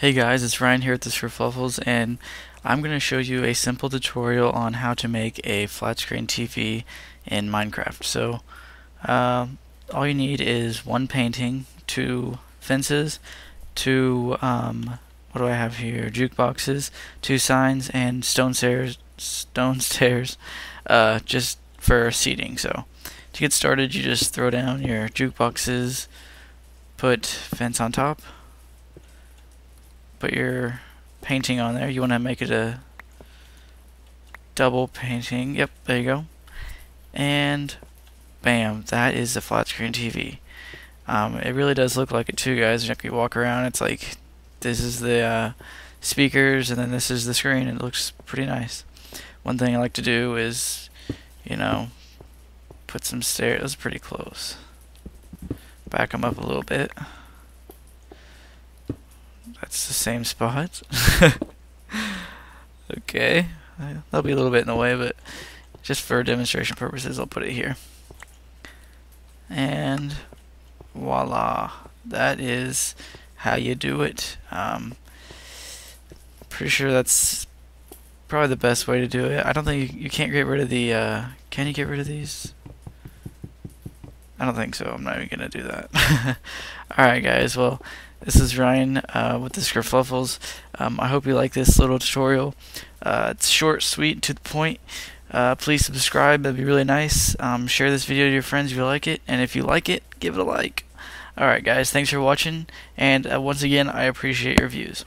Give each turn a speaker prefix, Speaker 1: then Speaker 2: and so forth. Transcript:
Speaker 1: Hey guys, it's Ryan here at the SkurFluffles, and I'm going to show you a simple tutorial on how to make a flat screen TV in Minecraft. So, uh, all you need is one painting, two fences, two, um, what do I have here, jukeboxes, two signs, and stone stairs, stone stairs, uh, just for seating. So, to get started, you just throw down your jukeboxes, put fence on top, put your painting on there. You want to make it a double painting. Yep, there you go. And bam, that is a flat screen TV. Um, it really does look like it too, guys. If you walk around, it's like this is the uh, speakers, and then this is the screen. It looks pretty nice. One thing I like to do is, you know, put some stairs. That's pretty close. Back them up a little bit. That's the same spot. okay. That'll be a little bit in the way, but just for demonstration purposes, I'll put it here. And voila. That is how you do it. Um, pretty sure that's probably the best way to do it. I don't think you, you can't get rid of the, uh, can you get rid of these? I don't think so. I'm not even going to do that. Alright guys, well, this is Ryan uh, with the SkurFluffles. Um, I hope you like this little tutorial. Uh, it's short, sweet, to the point. Uh, please subscribe, that'd be really nice. Um, share this video to your friends if you like it, and if you like it, give it a like. Alright guys, thanks for watching, and uh, once again, I appreciate your views.